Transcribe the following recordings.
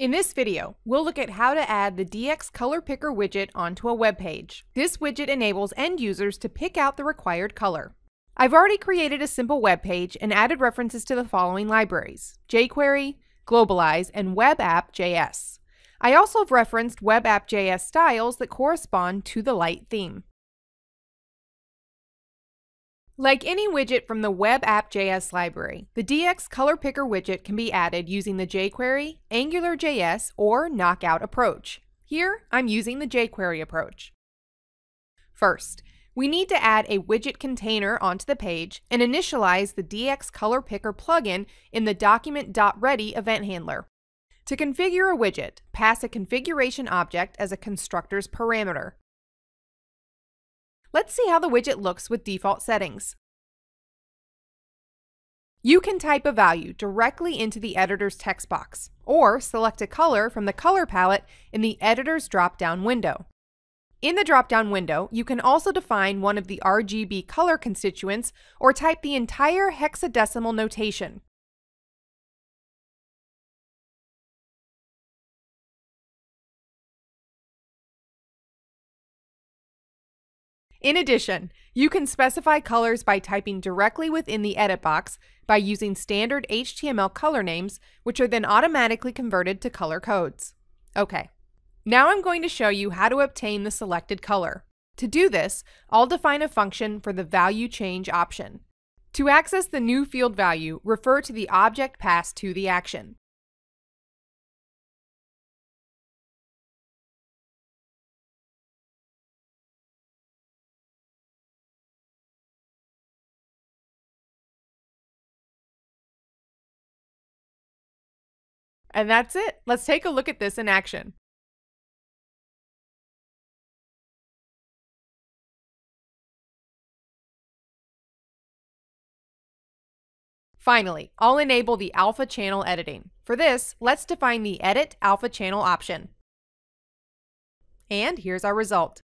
In this video, we'll look at how to add the DX Color Picker widget onto a web page. This widget enables end users to pick out the required color. I've already created a simple web page and added references to the following libraries, jQuery, Globalize, and WebApp.js. I also have referenced WebApp.js styles that correspond to the light theme. Like any widget from the Web App JS library, the DX Color Picker widget can be added using the jQuery, AngularJS, or Knockout approach. Here, I'm using the jQuery approach. First, we need to add a widget container onto the page and initialize the DX Color Picker plugin in the document.ready event handler. To configure a widget, pass a configuration object as a constructor's parameter. Let's see how the widget looks with default settings. You can type a value directly into the editor's text box, or select a color from the color palette in the editor's drop-down window. In the drop-down window, you can also define one of the RGB color constituents or type the entire hexadecimal notation. In addition, you can specify colors by typing directly within the edit box by using standard HTML color names, which are then automatically converted to color codes. Okay, now I'm going to show you how to obtain the selected color. To do this, I'll define a function for the value change option. To access the new field value, refer to the object passed to the action. And that's it. Let's take a look at this in action. Finally, I'll enable the alpha channel editing. For this, let's define the Edit Alpha Channel option. And here's our result.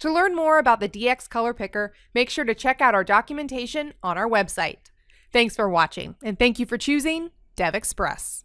To learn more about the DX Color Picker, make sure to check out our documentation on our website. Thanks for watching, and thank you for choosing DevExpress.